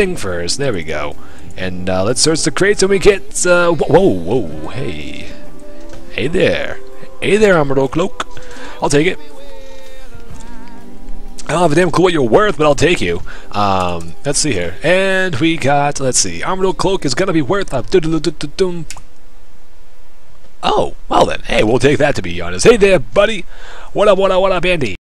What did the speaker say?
thing first. There we go. And uh, let's search the crates and we get... Uh, whoa, whoa, hey. Hey there. Hey there, Armadyl Cloak. I'll take it. I don't have a damn clue what you're worth, but I'll take you. Um, let's see here. And we got, let's see, Armadyl Cloak is gonna be worth a Oh, well then. Hey, we'll take that to be honest. Hey there, buddy. What up, what up, what up, Andy?